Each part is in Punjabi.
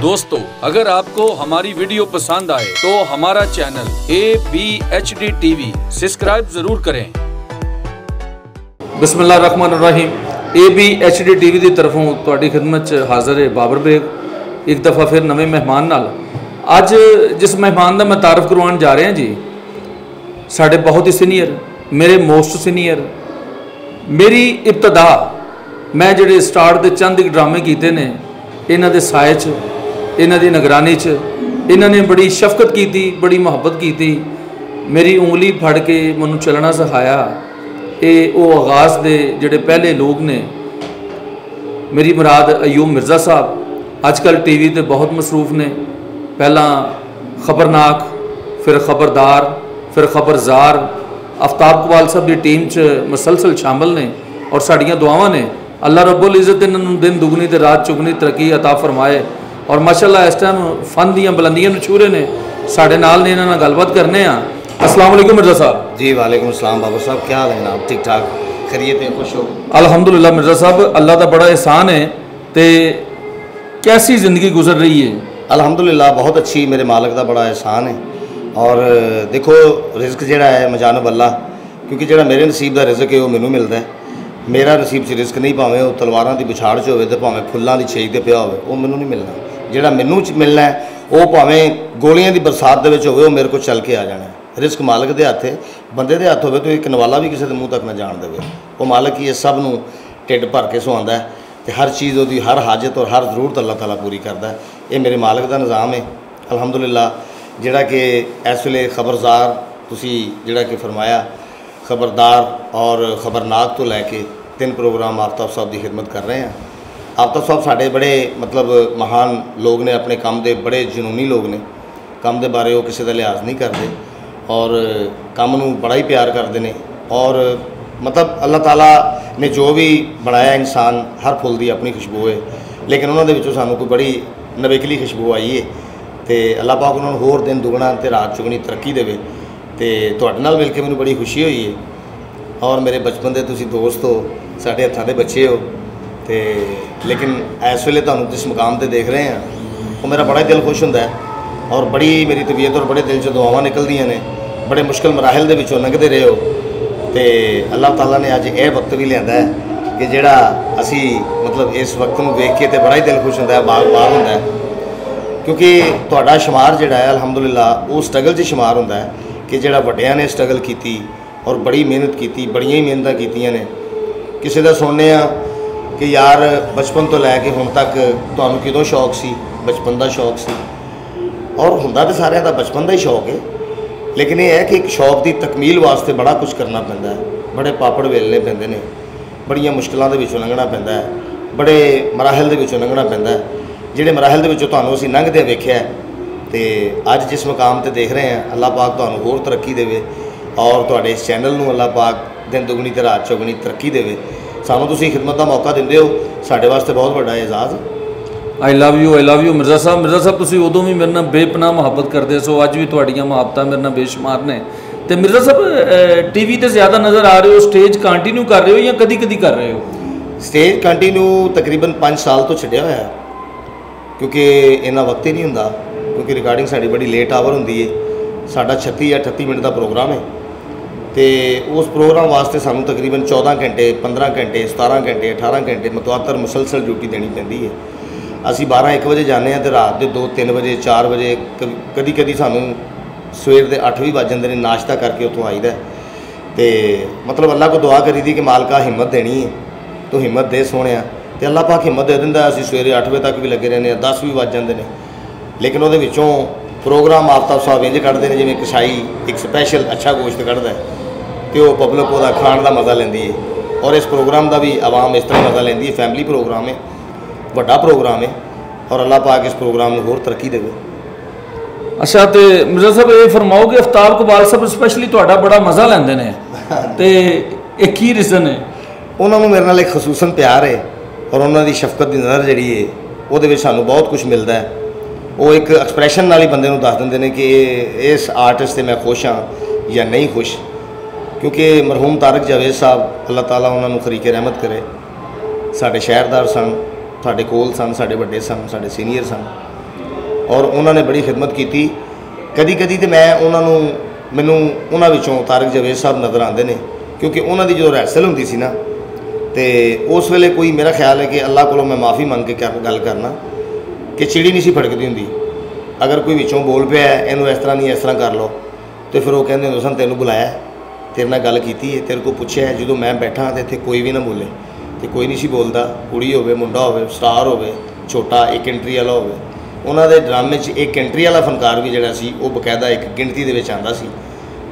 दोस्तों अगर आपको हमारी वीडियो पसंद आए तो हमारा channel A B H D TV subscribe जरूर करें ਬਿਸਮਿਲ੍ਲਾਹਿਰਰਹਿਮਾਨਿਰਰਹੀਮ ਏਬੀਐਚਡੀ ਟੀਵੀ ਦੀ ਤਰਫੋਂ ਤੁਹਾਡੀ ਖidmat 'ਚ ਹਾਜ਼ਰ ਹੈ ਬਾਬਰ ਬੇਗ ਇੱਕ ਦਫਾ ਫਿਰ ਨਵੇਂ ਮਹਿਮਾਨ ਨਾਲ ਅੱਜ ਜਿਸ ਮਹਿਮਾਨ ਦਾ ਮੈਂ ਤਾਰਫ ਕਰਵਾਉਣ ਜਾ ਰਿਹਾ ਜੀ ਸਾਡੇ ਬਹੁਤ ਹੀ ਸੀਨੀਅਰ ਮੇਰੇ ਮੋਸਟ ਸੀਨੀਅਰ ਮੇਰੀ ਇਬਤਦਾ ਮੈਂ ਜਿਹੜੇ ਸਟਾਰਟ ਦੇ ਚੰਦ ਇੱਕ ਡਰਾਮੇ ਕੀਤੇ ਨੇ ਇਹਨਾਂ ਦੇ ਸਾਏ 'ਚ ਇਹਨਾਂ ਦੀ ਨਿਗਰਾਨੀ 'ਚ ਇਹਨਾਂ ਨੇ ਬੜੀ ਸ਼ਫਕਤ ਕੀਤੀ ਬੜੀ ਮੁਹੱਬਤ ਕੀਤੀ ਮੇਰੀ ਉਂਗਲੀ ਫੜ ਕੇ ਮੈਨੂੰ ਚੱਲਣਾ ਸਿਖਾਇਆ ਇਹ ਉਹ ਆਗਾਜ਼ ਦੇ ਜਿਹੜੇ ਪਹਿਲੇ ਲੋਕ ਨੇ ਮੇਰੀ ਮੁਰਾਦ ਅਯੂਬ ਮਿਰਜ਼ਾ ਸਾਹਿਬ ਅੱਜ ਕੱਲ ਟੀਵੀ ਤੇ ਬਹੁਤ ਮਸਰੂਫ ਨੇ ਪਹਿਲਾਂ ਖਬਰਨਾਕ ਫਿਰ ਖਬਰਦਾਰ ਫਿਰ ਖਬਰਜ਼ਾਰ ਆਫਤਾਬ ਕਵਾਲ ਸਾਹਿਬ ਦੀ ਟੀਮ 'ਚ ਮਸਲਸਲ ਸ਼ਾਮਲ ਨੇ ਔਰ ਸਾਡੀਆਂ ਦੁਆਵਾਂ ਨੇ ਅੱਲਾਹ ਰੱਬੁਲ ਇੱਜ਼ਤ ਇਹਨਾਂ ਨੂੰ ਦਿਨ ਦੁਗਣੀ ਤੇ ਰਾਤ ਚੁਗਣੀ ਤਰੱਕੀ عطا ਫਰਮਾਏ ਔਰ ਮਾਸ਼ਾਅੱਲਾ ਇਸ ਟਾਈਮ ਫਨ ਦੀਆਂ ਬੁਲੰਦੀਆਂ ਨੂੰ ਛੂ ਰਹੇ ਨੇ ਸਾਡੇ ਨਾਲ ਨੇ ਇਹਨਾਂ ਨਾਲ ਗੱਲਬਾਤ ਕਰਨੇ ਆ ਅਸਲਾਮ ਵਾਲੇਕੁਮ ਮਿਰਜ਼ਾ ਸਾਹਿਬ जी वालेकुम अस्सलाम बाबा साहब क्या हाल है जनाब ठीक ठाक खैरियत है खुश हो ਅਲਹਮਦੁਲਿਲਾ ਮਿਰਜ਼ਾ ਸਾਹਿਬ ਅੱਲਾਹ ਦਾ ਬੜਾ ਇਹਸਾਨ ਹੈ ਤੇ ਕੈਸੀ ਜ਼ਿੰਦਗੀ ਗੁਜ਼ਰ ਰਹੀ ਹੈ ਅਲਹਮਦੁਲਿਲਾ ਬਹੁਤ ਅੱਛੀ ਮੇਰੇ ਮਾਲਕ ਦਾ ਬੜਾ ਇਹਸਾਨ ਹੈ ਔਰ ਦੇਖੋ ਰਿਜ਼ਕ ਜਿਹੜਾ ਹੈ ਮਜਾਨਬ ਅੱਲਾ ਕਿਉਂਕਿ ਜਿਹੜਾ ਮੇਰੇ ਨਸੀਬ ਦਾ ਰਿਜ਼ਕ ਹੈ ਉਹ ਮੈਨੂੰ ਮਿਲਦਾ ਹੈ ਮੇਰਾ ਨਸੀਬ 'ਚ ਰਿਜ਼ਕ ਨਹੀਂ ਭਾਵੇਂ ਉਹ ਤਲਵਾਰਾਂ ਦੀ ਵਿਛਾੜ 'ਚ ਹੋਵੇ ਤੇ ਭਾਵੇਂ ਫੁੱਲਾਂ ਦੀ ਛੇਕ ਤੇ ਪਿਆ ਹੋਵੇ ਉਹ ਮੈਨੂੰ ਨਹੀਂ ਮਿਲਣਾ ਜਿਹੜਾ ਮੈਨੂੰ ਮਿਲਣਾ ਹੈ, ਉਹ ਭਾਵੇਂ ਗੋਲੀਆਂ ਦੀ ਬਰਸਾਤ ਦੇ ਵਿੱਚ ਹੋਵੇ, ਉਹ ਮੇਰੇ ਕੋਲ ਚੱਲ ਕੇ ਆ ਜਾਣਾ ਰਿਸਕ ਮਾਲਕ ਦੇ ਹੱਥ ਹੈ। ਬੰਦੇ ਦੇ ਹੱਥ ਹੋਵੇ ਤਾਂ ਇੱਕ ਨਵਾਲਾ ਵੀ ਕਿਸੇ ਦੇ ਮੂੰਹ ਤੱਕ ਨਾ ਜਾਣ ਦੇਵੇ। ਉਹ ਮਾਲਕ ਹੀ ਇਹ ਸਭ ਨੂੰ ਢਿੱਡ ਭਰ ਕੇ ਸੁਆਉਂਦਾ ਹੈ ਤੇ ਹਰ ਚੀਜ਼ ਉਹਦੀ, ਹਰ ਹਾਜਤ ਔਰ ਹਰ ਜ਼ਰੂਰਤ ਅੱਲਾਹ ਤਾਲਾ ਪੂਰੀ ਕਰਦਾ ਇਹ ਮੇਰੇ ਮਾਲਕ ਦਾ ਨਿਜ਼ਾਮ ਹੈ। ਅਲਹਮਦੁਲਿਲਾ, ਜਿਹੜਾ ਕਿ ਇਸ ਵੇਲੇ ਖਬਰਦਾਰ ਤੁਸੀਂ ਜਿਹੜਾ ਕਿ ਫਰਮਾਇਆ, ਖਬਰਦਾਰ ਔਰ ਖਬਰਨਾਕ ਤੋਂ ਲੈ ਕੇ ਤਿੰਨ ਪ੍ਰੋਗਰਾਮ ਆਫਤਾਬ ਸਾਹਿਬ ਦੀ ਖਿਦਮਤ ਕਰ ਰਹੇ ਹਾਂ। ਆਫਤਾਬ ਸਾਹਿਬ ਸਾਡੇ ਬੜੇ ਮਤਲਬ ਮਹਾਨ ਲੋਕ ਨੇ, ਆਪਣੇ ਕੰਮ ਦੇ ਬੜੇ ਜਨੂਨੀ ਲੋਕ ਨੇ। ਕੰਮ ਦੇ ਬਾਰੇ ਉਹ ਕਿਸੇ ਦਾ ਲਿਹਾਜ਼ ਨਹੀਂ ਕਰਦੇ ਔਰ ਕੰਮ ਨੂੰ ਬੜਾ ਹੀ ਪਿਆਰ ਕਰਦੇ ਨੇ ਔਰ ਮਤਲਬ ਅੱਲਾਹ ਤਾਲਾ ਨੇ ਜੋ ਵੀ ਬਣਾਇਆ ਇਨਸਾਨ, ਹਰ ਫੁੱਲ ਦੀ ਆਪਣੀ ਖੁਸ਼ਬੂ ਹੈ। ਲੇਕਿਨ ਉਹਨਾਂ ਦੇ ਵਿੱਚੋਂ ਸਾਨੂੰ ਕੋਈ ਬੜੀ ਨਵੇਕਲੀ ਖੁਸ਼ਬੂ ਆਈ ਹੈ ਤੇ ਅੱਲਾਹ ਪਾਕ ਉਹਨਾਂ ਨੂੰ ਹੋਰ ਦਿਨ ਦੁਗਣਾ ਤੇ ਰਾਤ ਚੁਗਣੀ ਤਰੱਕੀ ਦੇਵੇ ਤੇ ਤੁਹਾਡੇ ਨਾਲ ਮਿਲ ਕੇ ਮੈਨੂੰ ਬੜੀ ਖੁਸ਼ੀ ਹੋਈ ਹੈ ਔਰ ਮੇਰੇ ਬਚਪਨ ਦੇ ਤੁਸੀਂ ਦੋਸਤ ਹੋ, ਸਾਡੇ ਹੱਥਾਂ ਦੇ ਬੱਚੇ ਹੋ ਤੇ ਲੇਕਿਨ ਇਸ ਵੇਲੇ ਤੁਹਾਨੂੰ ਜਿਸ ਮੁਕਾਮ ਤੇ ਦੇਖ ਰਹੇ ਹਾਂ, ਉਹ ਮੇਰਾ ਬੜਾ ਹੀ ਦਿਲ ਖੁਸ਼ ਹੁੰਦਾ ਔਰ ਬੜੀ ਮੇਰੀ ਤਬੀਅਤ ਔਰ ਬੜੇ ਦਿਲ 'ਚ ਦੁਆਵਾਂ ਨਿਕਲਦੀਆਂ ਨੇ, ਬੜੇ ਮੁਸ਼ਕਲ ਮਰਾਹਲ ਦੇ ਵਿੱਚੋਂ ਲੰਘਦੇ ਰਹੇ ਹੋ ਤੇ ਅੱਲਾਹ ਤਾਲਾ ਨੇ ਅੱਜ ਇਹ ਵਕਤ ਵੀ ਲਿਆਂਦਾ ਹੈ ਕਿ ਜਿਹੜਾ ਅਸੀਂ ਮਤਲਬ ਇਸ ਵਕਤ ਨੂੰ ਵੇਖ ਕੇ ਤੇ ਬੜਾ ਹੀ ਦਿਲ ਖੁਸ਼ ਹੁੰਦਾ ਹੈ, ਬਾਗ ਬਾਗ ਹੁੰਦਾ ਹੈ। ਕਿਉਂਕਿ ਤੁਹਾਡਾ ਸ਼ੁਮਾਰ ਜਿਹੜਾ ਹੈ, ਅਲਹਮਦੁਲਿਲਾ, ਉਹ ਸਟਰਗਲ 'ਚ ਸ਼ੁਮਾਰ ਹੁੰਦਾ ਹੈ ਕਿ ਜਿਹੜਾ ਵੱਡਿਆਂ ਨੇ ਸਟਰਗਲ ਕੀਤੀ ਔਰ ਬੜੀ ਮਿਹਨਤ ਕੀਤੀ, ਬੜੀਆਂ ਹੀ ਮਿਹਨਤਾਂ ਕੀਤੀਆਂ ਨੇ। ਕਿਸੇ ਦਾ ਸੁਣਨੇ ਆ ਕਿ ਯਾਰ ਬਚਪਨ ਤੋਂ ਲੈ ਕੇ ਹੁਣ ਤੱਕ ਤੁਹਾਨੂੰ ਕਿਦੋਂ ਸ਼ੌਕ ਸੀ? ਬਚਪਨ ਦਾ ਸ਼ੌਕ ਸੀ। ਔਰ ਹੁੰਦਾ ਤਾਂ ਸਾਰਿਆਂ ਦਾ ਬਚਪਨ ਦਾ ਹੀ ਸ਼ੌਕ ਹੈ ਲੇਕਿਨ ਇਹ ਹੈ ਕਿ ਇੱਕ ਸ਼ੌਕ ਦੀ ਤਕਮੀਲ ਵਾਸਤੇ ਬੜਾ ਕੁਝ ਕਰਨਾ ਪੈਂਦਾ ਹੈ। ਬੜੇ ਪਾਪੜ ਵੇਲਣੇ ਪੈਂਦੇ ਨੇ। ਬੜੀਆਂ ਮੁਸ਼ਕਲਾਂ ਦੇ ਵਿੱਚੋਂ ਲੰਘਣਾ ਪੈਂਦਾ ਹੈ। ਬੜੇ ਮਰਾਹਲ ਦੇ ਵਿੱਚੋਂ ਲੰਘਣਾ ਪੈਂਦਾ ਹੈ। ਜਿਹੜੇ ਮਰਾਹਲ ਦੇ ਵਿੱਚੋਂ ਤੁਹਾਨੂੰ ਅਸੀਂ ਲੰਘਦੇ ਵੇਖਿਆ ਹੈ, ਤੇ ਅੱਜ ਜਿਸ ਮਕਾਮ ਤੇ ਦੇਖ ਰਹੇ ਹਾਂ, ਅੱਲਾਹ ਪਾਕ ਤੁਹਾਨੂੰ ਹੋਰ ਤਰੱਕੀ ਦੇਵੇ। ਔਰ ਤੁਹਾਡੇ ਇਸ ਚੈਨਲ ਨੂੰ ਅੱਲਾਹ ਪਾਕ ਦਿਨ ਦੁਗਣੀ ਤੇ ਰਾਤ ਚੌਗਣੀ ਤਰੱਕੀ ਦੇਵੇ। ਸਾਨੂੰ ਤੁਸੀਂ ਖਿਦਮਤ ਦਾ ਮੌਕਾ ਦਿੰਦੇ ਹੋ। ਸਾਡੇ ਵਾਸਤੇ ਬਹੁਤ ਵੱਡਾ Ijaz. I love you I love you Mirza ਸਾਹਿਬ। ਮਿਰਜ਼ਾ ਸਾਹਿਬ ਤੁਸੀਂ ਉਦੋਂ ਵੀ ਮੇਰੇ ਨਾਲ ਬੇਪਨਾਹ ਮੁਹੱਬਤ ਕਰਦੇ ਸੋ ਅੱਜ ਵੀ ਤੁਹਾਡੀਆਂ ਮੁਹੱਬਤਾਂ ਮੇਰੇ ਨਾਲ ਬੇਸ਼ੁਮਾਰ ਨੇ। ਤੇ ਮਿਰਜ਼ਾ ਸਾਹਿਬ ਟੀਵੀ ਤੇ ਜ਼ਿਆਦਾ ਨਜ਼ਰ ਆ ਰਹੇ ਹੋ ਸਟੇਜ ਕੰਟੀਨਿਊ ਕਰ ਰਹੇ ਹੋ ਜਾਂ ਕਦੀ ਕਦੀ ਕਰ ਰਹੇ ਹੋ? ਸਟੇਜ ਕੰਟੀਨਿਊ ਤਕਰੀਬਨ 5 ਸਾਲ ਤੋਂ ਛੱਡਿਆ ਹੋਇਆ ਕਿਉਂਕਿ ਇੰਨਾ ਵਕਤ ਹੀ ਨਹੀਂ ਹੁੰਦਾ। ਕਿਉਂਕਿ ਰਿਕਾਰਡਿੰਗ ਸਾਡੀ ਬੜੀ ਲੇਟ ਆਵਰ ਹੁੰਦੀ ਹੈ। ਸਾਡਾ 36 ਜਾਂ 38 ਮਿੰਟ ਦਾ ਪ੍ਰੋਗਰਾਮ ਹੈ। ਤੇ ਉਸ ਪ੍ਰੋਗਰਾਮ ਵਾਸਤੇ ਸਾਨੂੰ ਤਕਰੀਬਨ 14 ਘੰਟੇ 15 ਘੰਟੇ 17 ਘੰਟੇ 18 ਘੰਟੇ ਮਤਵਾਤਰ ਮੁਸਲਸਲ ਡਿਊਟੀ ਦੇਣੀ ਪੈਂਦੀ ਹੈ। ਅਸੀਂ 12 1 ਵਜੇ ਜਾਂਦੇ ਹਾਂ ਤੇ ਰਾਤ ਦੇ 2 3 ਵਜੇ 4 ਵਜੇ ਕਦੀ ਕਦੀ ਸਾਨੂੰ ਸਵੇਰ ਦੇ 8 ਵੀ ਵੱਜ ਜਾਂਦੇ ਨੇ, ਨਾਸ਼ਤਾ ਕਰਕੇ ਉੱਥੋਂ ਆਈਦਾ ਤੇ ਮਤਲਬ ਅੱਲਾਹ ਕੋ ਦੁਆ ਕਰੀਦੀ ਕਿ ਮਾਲਕਾ ਹਿੰਮਤ ਦੇਣੀ ਹੈ। ਤੂੰ ਹਿੰਮਤ ਦੇ ਸੋਹਣਿਆ। ਤੇ ਅੱਲਾਹ ਪਾਕ ਹਿੰਮਤ ਦੇ ਦਿੰਦਾ, ਅਸੀਂ ਸਵੇਰੇ 8 ਵਜੇ ਤੱਕ ਵੀ ਲੱਗੇ ਰਹਿੰਦੇ ਆ 10 ਵੀ ਵੱਜ ਜਾਂਦੇ ਨੇ। ਲੇਕਿਨ ਉਹਦੇ ਵਿੱਚੋਂ ਪ੍ਰੋਗਰਾਮ ਆਫਤਾਬ ਸਾਹਿਬ ਇੰਜ ਕੱਢਦੇ ਨੇ, ਜਿਵੇਂ ਕਸਾਈ ਇੱਕ ਸਪੈਸ਼ਲ ਅੱਛਾ ਗੋਸ਼ਤ ਕੱਢਦਾ ਤੇ ਉਹ ਪਬਲਿਕ ਉਹਦਾ ਖਾਣ ਦਾ ਮਜ਼ਾ ਲੈਂਦੀ ਹੈ ਔਰ ਇਸ ਪ੍ਰੋਗਰਾਮ ਦਾ ਵੀ ਆਵਾਮ ਇਸ ਤਰ੍ਹਾਂ ਮਜ਼ਾ ਲੈਂਦੀ ਹੈ ਫੈਮਿਲੀ ਪ੍ਰੋਗਰਾਮ ਹੈ ਵੱਡਾ ਪ੍ਰੋਗਰਾਮ ਹੈ ਔਰ ਅੱਲਾਹ ਪਾਕ ਇਸ ਪ੍ਰੋਗਰਾਮ ਨੂੰ ਹੋਰ ਤਰੱਕੀ ਦੇਵੇ। ਅੱਛਾ ਤੇ ਮਿਰਜ਼ਾ ਸਾਹਿਬ ਇਹ ਫਰਮਾਓ ਕਿ ਅਫਤਾਬ ਕਬਾਲ ਸਾਹਿਬ ਸਪੈਸ਼ਲੀ ਤੁਹਾਡਾ ਬੜਾ ਮਜ਼ਾ ਲੈਂਦੇ ਨੇ ਤੇ ਇਹ ਕੀ ਰੀਜ਼ਨ ਹੈ ਉਹਨਾਂ ਨੂੰ ਮੇਰੇ ਨਾਲ ਇੱਕ ਖਸੂਸਨ ਪਿਆਰ ਹੈ ਔਰ ਉਹਨਾਂ ਦੀ ਸ਼ਫਕਤ ਦੀ ਨਜ਼ਰ ਜਿਹੜੀ ਹੈ ਉਹਦੇ ਵਿੱਚ ਸਾਨੂੰ ਬਹੁਤ ਕੁਝ ਮਿਲਦਾ ਹੈ ਉਹ ਇੱਕ ਐਕਸਪ੍ਰੈਸ਼ਨ ਨਾਲ ਹੀ ਬੰਦੇ ਨੂੰ ਦੱਸ ਦਿੰਦੇ ਨੇ ਕਿ ਇਸ ਆਰਟਿਸਟ ਤੇ ਮੈਂ ਖੁਸ਼ ਹਾਂ ਜਾਂ ਨਹੀਂ ਖੁਸ਼। ਕਿਉਂਕਿ ਮਰਹੂਮ ਤਾਰਕ ਜਾਵੇਦ ਸਾਹਿਬ, ਅੱਲਾਹ ਤਾਲਾ ਉਹਨਾਂ ਨੂੰ ਖਰੀਕੇ ਰਹਿਮਤ ਕਰੇ। ਸਾਡੇ ਸ਼ਹਿਰਦਾਰ ਸਨ, ਸਾਡੇ ਕੋਲ ਸਨ, ਸਾਡੇ ਵੱਡੇ ਸਨ, ਸਾਡੇ ਸੀਨੀਅਰ ਸਨ। ਔਰ ਉਹਨਾਂ ਨੇ ਬੜੀ ਖਿਦਮਤ ਕੀਤੀ। ਕਦੀ ਕਦੀ ਤੇ ਮੈਂ ਉਹਨਾਂ ਨੂੰ, ਮੈਨੂੰ ਉਹਨਾਂ ਵਿੱਚੋਂ ਤਾਰਕ ਜਵੇਦ ਸਾਹਿਬ ਨਜ਼ਰ ਆਉਂਦੇ ਨੇ, ਕਿਉਂਕਿ ਉਹਨਾਂ ਦੀ ਜਦੋਂ ਰੈਸਲ ਹੁੰਦੀ ਸੀ ਨਾ, ਤੇ ਉਸ ਵੇਲੇ ਕੋਈ ਮੇਰਾ ਖਿਆਲ ਹੈ ਕਿ ਅੱਲਾਹ ਕੋਲੋਂ ਮੈਂ ਮਾਫੀ ਮੰਗ ਕੇ ਕਰ- ਗੱਲ ਕਰਨਾ, ਕਿ ਚਿੜੀ ਨਹੀਂ ਸੀ ਫੜਕਦੀ ਹੁੰਦੀ। ਅਗਰ ਕੋਈ ਵਿੱਚੋਂ ਬੋਲ ਪਿਆ ਇਹਨੂੰ ਇਸ ਤਰ੍ਹਾਂ ਨਹੀਂ ਇਸ ਤਰ੍ਹਾਂ ਕਰ ਲਓ, ਤੇ ਫਿਰ ਉਹ ਕਹਿੰਦੇ ਹੁੰਦੇ ਸਨ, ਤੈਨੂੰ ਬੁਲਾਇਆ ਤੇਰੇ ਨਾਲ ਗੱਲ ਕੀਤੀ ਹੈ ਤੇਰੇ ਕੋਲ ਪੁੱਛਿਆ ਹੈ, ਜਦੋਂ ਮੈਂ ਬੈਠਾ ਤੇ ਇੱਥੇ ਕੋਈ ਵੀ ਨਾ ਬੋਲੇ ਤੇ ਕੋਈ ਨਹੀਂ ਸੀ ਬੋਲਦਾ ਕੁੜੀ ਹੋਵੇ ਮੁੰਡਾ ਹੋਵੇ ਸਟਾਰ ਹੋਵੇ ਛੋਟਾ ਇੱਕ ਐਂਟਰੀ ਵਾਲਾ ਹੋਵੇ ਉਹਨਾਂ ਦੇ ਡਰਾਮੇ 'ਚ ਇੱਕ ਐਂਟਰੀ ਵਾਲਾ ਫਨਕਾਰ ਵੀ ਜਿਹੜਾ ਸੀ ਉਹ ਬਕਾਇਦਾ ਇੱਕ ਗਿਣਤੀ ਦੇ ਵਿੱਚ ਆਂਦਾ ਸੀ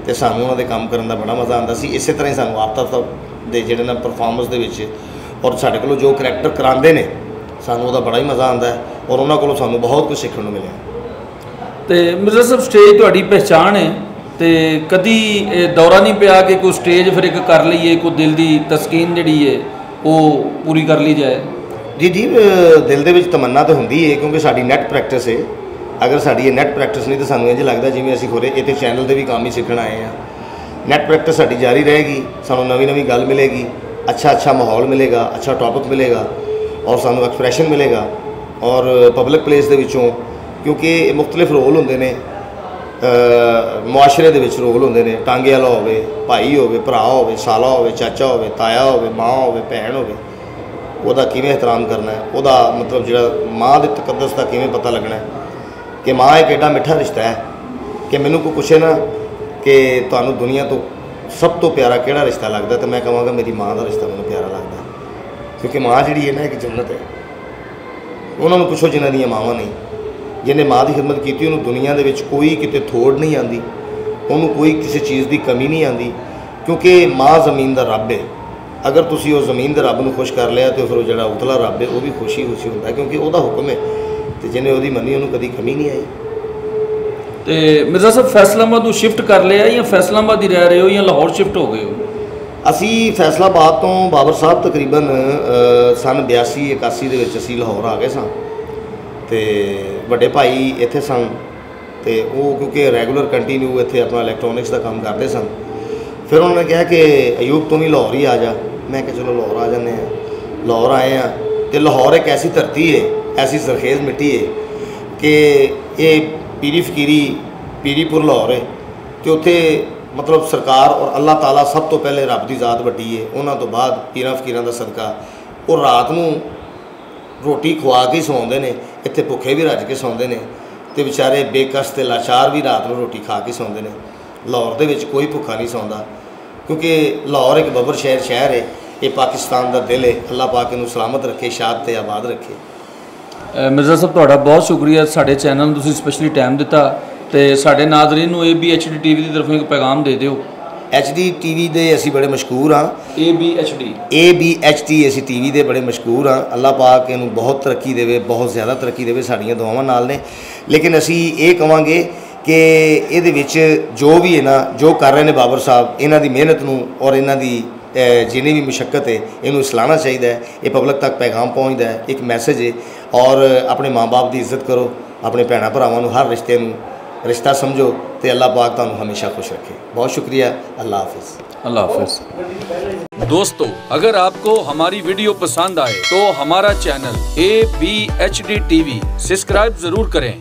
ਤੇ ਸਾਨੂੰ ਉਹਨਾਂ ਦੇ ਕੰਮ ਕਰਨ ਦਾ ਬੜਾ ਮਜ਼ਾ ਆਉਂਦਾ ਸੀ ਇਸੇ ਤਰ੍ਹਾਂ ਹੀ ਸਾਨੂੰ ਆਪਤਾ ਦੇ ਜਿਹੜੇ ਨਾ ਪਰਫਾਰਮੈਂਸ ਦੇ ਵਿੱਚ ਔਰ ਸਾਡੇ ਕੋਲੋਂ ਜੋ ਕਰੈਕਟਰ ਕਰਾਉਂਦੇ ਨੇ ਸਾਨੂੰ ਉਹਦਾ ਬੜਾ ਹੀ ਮਜ਼ਾ ਆਉਂਦਾ ਹੈ ਔਰ ਉਹਨਾਂ ਕੋਲੋਂ ਸਾਨੂੰ ਬਹੁਤ ਕੁਝ ਸਿੱਖਣ ਨੂੰ ਮਿਲਿਆ। ਤੇ ਮਿਰਜ਼ਾ ਸਾਹਿਬ ਸਟੇਜ ਤੁਹਾਡੀ ਪਹਿਚਾਣ ਹੈ? ਤੇ ਕਦੀ ਇਹ ਦੌਰਾ ਨਹੀਂ ਪਿਆ ਕਿ ਕੋਈ ਸਟੇਜ ਫਿਰ ਇੱਕ ਕਰ ਲਈਏ, ਕੋਈ ਦਿਲ ਦੀ ਤਸਕੀਨ ਜਿਹੜੀ ਹੈ ਉਹ ਪੂਰੀ ਕਰ ਲਈ ਜਾਏ। ਜੀ ਜੀ, ਅਹ, ਦਿਲ ਦੇ ਵਿੱਚ ਤਮੰਨਾ ਤਾਂ ਹੁੰਦੀ ਹੈ ਕਿਉਂਕਿ ਸਾਡੀ ਨੈਟ ਪ੍ਰੈਕਟਿਸ ਹੈ ਅਗਰ ਸਾਡੀ ਇਹ ਨੈਟ ਪ੍ਰੈਕਟਿਸ ਨਹੀਂ ਤਾਂ ਸਾਨੂੰ ਇੰਝ ਲੱਗਦਾ ਜਿਵੇਂ ਅਸੀਂ ਖੋਰੇ ਇੱਥੇ ਚੈਨਲ ਤੇ ਵੀ ਕੰਮ ਹੀ ਸਿੱਖਣ ਆਏ ਆ ਨੈਟ ਪ੍ਰੈਕਟਿਸ ਸਾਡੀ ਜਾਰੀ ਰਹੇਗੀ, ਸਾਨੂੰ ਨਵੀਂ ਨਵੀਂ ਗੱਲ ਮਿਲੇਗੀ, ਅੱਛਾ ਅੱਛਾ ਮਾਹੌਲ ਮਿਲੇਗਾ, ਅੱਛਾ ਟੌਪਿਕ ਮਿਲੇਗਾ, ਔਰ ਸਾਨੂੰ ਐਕਸਪ੍ਰੈਸ਼ਨ ਮਿਲੇਗਾ। ਔਰ ਪਬਲਿਕ ਪਲੇਸ ਦੇ ਵਿੱਚੋਂ, ਕਿਉਂਕਿ ਇਹ ਮੁxtਲਿਫ ਰੋਲ ਹੁੰਦੇ ਨੇ ਮੁਆਸ਼ਰੇ ਦੇ ਵਿੱਚ ਰੋਲ ਹੁੰਦੇ ਨੇ। ਟਾਂਗੇ ਵਾਲਾ ਹੋਵੇ, ਭਾਈ ਹੋਵੇ, ਭਰਾ ਹੋਵੇ, ਸਾਲਾ ਹੋਵੇ, ਚਾਚਾ ਹੋਵੇ, ਤਾਇਆ ਹੋਵੇ, ਮਾਂ ਹੋਵੇ, ਭੈਣ ਹੋਵੇ, ਉਹਦਾ ਕਿਵੇਂ ਇਹਤਰਾਮ ਕਰਨਾ ਹੈ? ਉਹਦਾ ਮਤਲਬ ਜਿਹੜਾ ਮਾਂ ਦੇ ਤਕੱਦਸ ਦਾ ਕਿਵੇਂ ਪਤਾ ਲੱਗਣਾ ਹੈ? ਕਿ ਮਾਂ ਇੱਕ ਐਡਾ ਮਿੱਠਾ ਰਿਸ਼ਤਾ ਹੈ ਕਿ ਮੈਨੂੰ ਕੋਈ ਪੁੱਛੇ ਨਾ ਕਿ ਤੁਹਾਨੂੰ ਦੁਨੀਆ ਤੋਂ ਸਭ ਤੋਂ ਪਿਆਰਾ ਕਿਹੜਾ ਰਿਸ਼ਤਾ ਲੱਗਦਾ, ਤਾਂ ਮੈਂ ਕਹਾਂਗਾ ਮੇਰੀ ਮਾਂ ਦਾ ਰਿਸ਼ਤਾ ਮੈਨੂੰ ਪਿਆਰਾ ਲੱਗਦਾ। ਕਿਉਂਕਿ ਮਾਂ ਜਿਹੜੀ ਹੈ ਨਾ, ਇੱਕ ਜੰਨਤ ਹੈ। ਉਹਨਾਂ ਨੂੰ ਪੁੱਛੋ ਜਿਨ੍ਹਾਂ ਦੀਆਂ ਮਾਵਾਂ ਨਹੀਂ। ਜਿਹਨੇ ਮਾਂ ਦੀ ਖਿਦਮਤ ਕੀਤੀ ਉਹਨੂੰ ਦੁਨੀਆ ਦੇ ਵਿੱਚ ਕੋਈ ਕਿਤੇ ਥੋੜ ਨਹੀਂ ਆਂਦੀ ਉਹਨੂੰ ਕੋਈ ਕਿਸੇ ਚੀਜ਼ ਦੀ ਕਮੀ ਨਹੀਂ ਆਂਦੀ ਕਿਉਂਕਿ ਮਾਂ ਜ਼ਮੀਨ ਦਾ ਰੱਬ ਹੈ। ਅਗਰ ਤੁਸੀਂ ਉਹ ਜ਼ਮੀਨ ਦੇ ਰੱਬ ਨੂੰ ਖੁਸ਼ ਕਰ ਲਿਆ ਤੇ ਫਿਰ ਉਹ ਜਿਹੜਾ ਉਤਲਾ ਰੱਬ ਹੈ ਉਹ ਵੀ ਖੁਸ਼ੀ ਖੁਸ਼ੀ ਹੁੰਦਾ ਕਿਉਂਕਿ ਉਹਦਾ ਹੁਕਮ ਹੈ ਤੇ ਜਿਹਨੇ ਉਹਦੀ ਮੰਨੀ ਉਹਨੂੰ ਕਦੀ ਕਮੀ ਨਹੀਂ ਆਈ। ਤੇ ਮਿਰਜ਼ਾ ਸਾਹਿਬ ਫੈਸਲਾਬਾਦ ਨੂੰ ਸ਼ਿਫਟ ਕਰ ਲਿਆ ਜਾਂ ਫੈਸਲਾਬਾਦ ਹੀ ਰਹਿ ਰਹੇ ਹੋ ਜਾਂ ਲਾਹੌਰ ਸ਼ਿਫਟ ਹੋ ਗਏ ਹੋ? ਅਸੀਂ ਫੈਸਲਾਬਾਦ ਤੋਂ ਬਾਬਰ ਸਾਹਿਬ ਤਕਰੀਬਨ ਸੰਨ 82 81 ਦੇ ਵਿੱਚ ਅਸੀਂ ਲਾਹੌਰ ਆ ਗਏ ਸਾਂ। ਤੇ ਵੱਡੇ ਭਾਈ ਇੱਥੇ ਸਨ ਤੇ ਉਹ ਕਿਉਂਕਿ ਰੈਗੂਲਰ ਕੰਟੀਨਿਊ ਇੱਥੇ ਆਪਣਾ ਇਲੈਕਟ੍ਰੋਨਿਕਸ ਦਾ ਕੰਮ ਕਰਦੇ ਸਨ। ਫਿਰ ਉਹਨਾਂ ਨੇ ਕਿਹਾ ਕਿ ਅਯੂਬ ਤੂੰ ਵੀ ਲਾਹੌਰ ਹੀ ਆ ਜਾ। ਮੈਂ ਕਿਹਾ ਚਲੋ ਲਾਹੌਰ ਆ ਜਾਂਦੇ ਆ ਲਾਹੌਰ ਆਏ ਆ ਤੇ ਲਾਹੌਰ ਇੱਕ ਐਸੀ ਧਰਤੀ ਹੈ ਐਸੀ ਸਰਖੇਜ਼ ਮਿੱਟੀ ਹੈ ਕਿ ਇਹ ਪੀਰੀ ਫਕੀਰੀ ਪੀਰੀਪੁਰ ਲਾਹੌਰ ਹੈ ਤੇ ਉੱਥੇ ਮਤਲਬ ਸਰਕਾਰ ਔਰ ਅੱਲਾਹ ਤਾਲਾ ਸਭ ਤੋਂ ਪਹਿਲੇ ਰੱਬ ਦੀ ਜ਼ਾਤ ਵੱਡੀ ਹੈ ਉਹਨਾਂ ਤੋਂ ਬਾਅਦ ਪੀਰਾਂ ਫਕੀਰਾਂ ਦਾ ਸਦਕਾ। ਉਹ ਰਾਤ ਨੂੰ ਰੋਟੀ ਖਵਾ ਕੇ ਸੌਂਦੇ ਨੇ, ਇੱਥੇ ਭੁੱਖੇ ਵੀ ਰੱਜ ਕੇ ਸੌਂਦੇ ਨੇ ਤੇ ਵਿਚਾਰੇ ਬੇਕਸ ਤੇ ਲਾਚਾਰ ਵੀ ਰਾਤ ਨੂੰ ਰੋਟੀ ਖਾ ਕੇ ਸੌਂਦੇ ਨੇ। ਲਾਹੌਰ ਦੇ ਵਿੱਚ ਕੋਈ ਭੁੱਖਾ ਨਹੀਂ ਸੌਂਦਾ, ਕਿਉਂਕਿ ਲਾਹੌਰ ਇੱਕ ਬੱਬਰ ਸ਼ਹਿਰ ਸ਼ਹਿਰ ਹੈ ਇਹ ਪਾਕਿਸਤਾਨ ਦਾ ਦਿਲ ਹੈ ਅੱਲਾਹ ਪਾਕ ਇਹਨੂੰ ਸਲਾਮਤ ਰੱਖੇ, ਸ਼ਾਦ ਤੇ ਆਬਾਦ ਰੱਖੇ। ਮਿਰਜ਼ਾ ਸਾਹਿਬ, ਤੁਹਾਡਾ ਬਹੁਤ ਸ਼ੁਕਰੀਆ ਸਾਡੇ ਚੈਨਲ ਨੂੰ ਤੁਸੀਂ ਸਪੈਸ਼ਲੀ ਟਾਈਮ ਦਿੱਤਾ ਤੇ ਸਾਡੇ ਨਾਜ਼ਰੀਨ ਨੂੰ ABHD ਟੀਵੀ ਦੀ ਤਰਫੋਂ ਇੱਕ ਪੈਗਾਮ ਦੇ ਦਿਓ। ਐਚਡੀ ਟੀਵੀ ਦੇ ਅਸੀਂ ਬੜੇ ਮਸ਼ਹੂਰ ਹਾਂ। ABHD ABHT ਅਸੀਂ ਟੀਵੀ ਦੇ ਬੜੇ ਮਸ਼ਹੂਰ ਹਾਂ। ਅੱਲਾਹ ਪਾਕ ਇਹਨੂੰ ਬਹੁਤ ਤਰੱਕੀ ਦੇਵੇ ਬਹੁਤ ਜ਼ਿਆਦਾ ਤਰੱਕੀ ਦੇਵੇ ਸਾਡੀਆਂ ਦੁਆਵਾਂ ਨਾਲ ਨੇ। ਲੇਕਿਨ ਅਸੀਂ ਇਹ ਕਵਾਂਗੇ ਕਿ ਇਹਦੇ ਵਿੱਚ ਜੋ ਵੀ ਹੈ ਨਾ ਜੋ ਕਰ ਰਹੇ ਨੇ ਬਾਬਰ ਸਾਹਿਬ ਇਹਨਾਂ ਦੀ ਮਿਹਨਤ ਨੂੰ ਔਰ ਇਹਨਾਂ ਦੀ ਜਿੰਨੀ ਵੀ ਮੁਸ਼ਕਲ ਹੈ ਇਹਨੂੰ ਸਲਾਹਣਾ ਚਾਹੀਦਾ ਹੈ। ਇਹ ਪਬਲਿਕ ਤੱਕ ਪੈਗਾਮ ਪਹੁੰਚਦਾ ਹੈ ਇੱਕ ਮੈਸੇਜ ਹੈ। ਔਰ ਆਪਣੇ ਮਾਂ-ਬਾਪ ਦੀ ਇੱਜ਼ਤ ਕਰੋ ਆਪਣੇ ਭੈਣਾਂ ਭਰਾਵਾਂ ਨੂੰ ਹਰ ਰਿਸ਼ਤੇ ਨੂੰ ਰਿਸ਼ਤਾ ਸਮਝੋ। ਤੇ ਅੱਲਾਹ ਪਾਕ ਤੁਹਾਨੂੰ ਹਮੇਸ਼ਾ ਖੁਸ਼ ਰੱਖੇ ਬਹੁਤ ਸ਼ੁਕਰੀਆ ਅੱਲਾਹ ਹਾਫਿਜ਼ अल्लाह हाफिज़ दोस्तों अगर आपको हमारी वीडियो पसंद आए तो हमारा channel A B H D TV subscribe जरूर करें